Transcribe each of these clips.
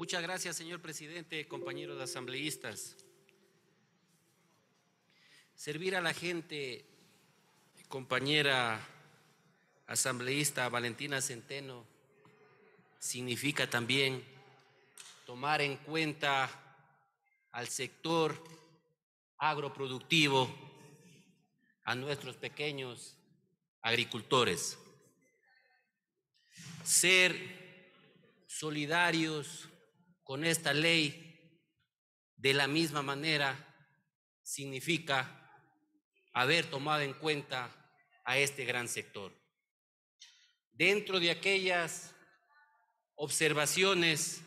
Muchas gracias, señor presidente, compañeros asambleístas. Servir a la gente, compañera asambleísta Valentina Centeno, significa también tomar en cuenta al sector agroproductivo, a nuestros pequeños agricultores. Ser solidarios con esta ley de la misma manera significa haber tomado en cuenta a este gran sector. Dentro de aquellas observaciones,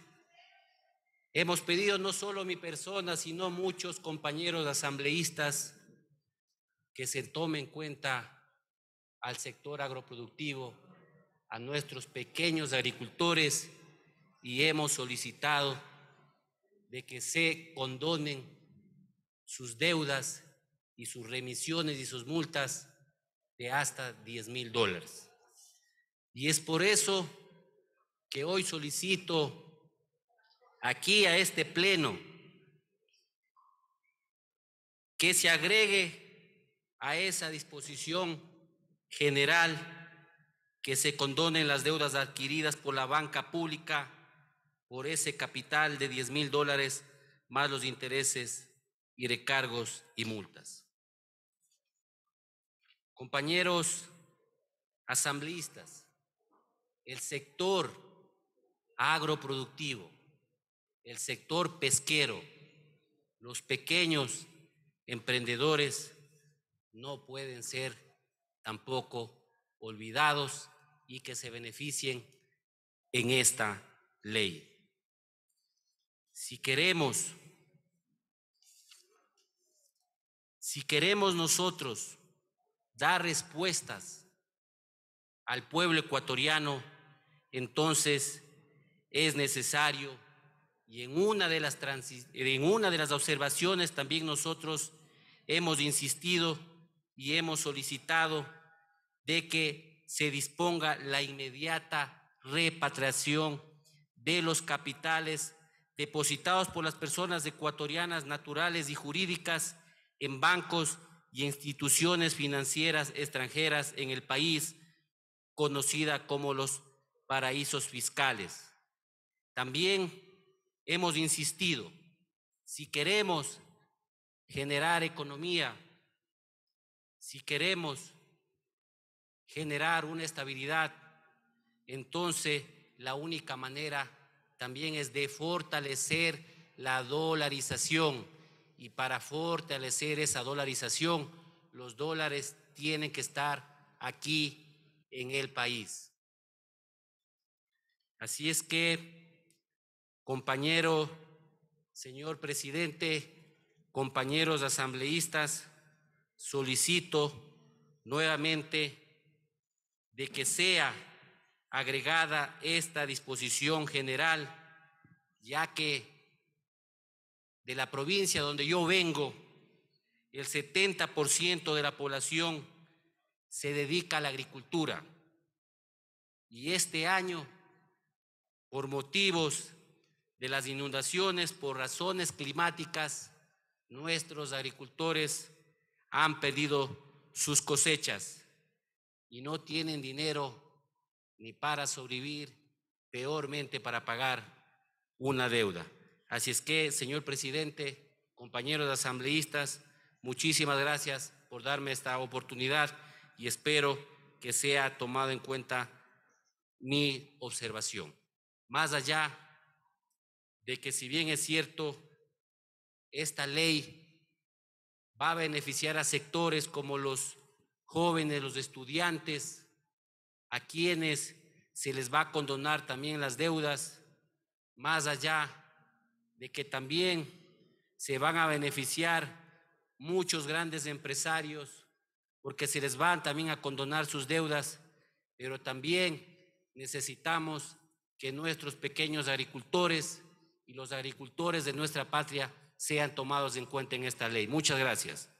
hemos pedido no solo mi persona, sino muchos compañeros asambleístas que se tome en cuenta al sector agroproductivo, a nuestros pequeños agricultores y hemos solicitado de que se condonen sus deudas y sus remisiones y sus multas de hasta 10 mil dólares. Y es por eso que hoy solicito aquí a este pleno que se agregue a esa disposición general que se condonen las deudas adquiridas por la banca pública por ese capital de 10 mil dólares más los intereses y recargos y multas. Compañeros asambleístas, el sector agroproductivo, el sector pesquero, los pequeños emprendedores no pueden ser tampoco olvidados y que se beneficien en esta ley. Si queremos, si queremos nosotros dar respuestas al pueblo ecuatoriano, entonces es necesario y en una de las en una de las observaciones también nosotros hemos insistido y hemos solicitado de que se disponga la inmediata repatriación de los capitales depositados por las personas ecuatorianas naturales y jurídicas en bancos y instituciones financieras extranjeras en el país, conocida como los paraísos fiscales. También hemos insistido, si queremos generar economía, si queremos generar una estabilidad, entonces la única manera también es de fortalecer la dolarización. Y para fortalecer esa dolarización, los dólares tienen que estar aquí en el país. Así es que, compañero, señor presidente, compañeros asambleístas, solicito nuevamente de que sea agregada esta disposición general, ya que de la provincia donde yo vengo, el 70% de la población se dedica a la agricultura. Y este año, por motivos de las inundaciones, por razones climáticas, nuestros agricultores han perdido sus cosechas y no tienen dinero ni para sobrevivir, peormente para pagar una deuda. Así es que, señor presidente, compañeros asambleístas, muchísimas gracias por darme esta oportunidad y espero que sea tomado en cuenta mi observación. Más allá de que si bien es cierto, esta ley va a beneficiar a sectores como los jóvenes, los estudiantes, a quienes se les va a condonar también las deudas, más allá de que también se van a beneficiar muchos grandes empresarios, porque se les van también a condonar sus deudas, pero también necesitamos que nuestros pequeños agricultores y los agricultores de nuestra patria sean tomados en cuenta en esta ley. Muchas gracias.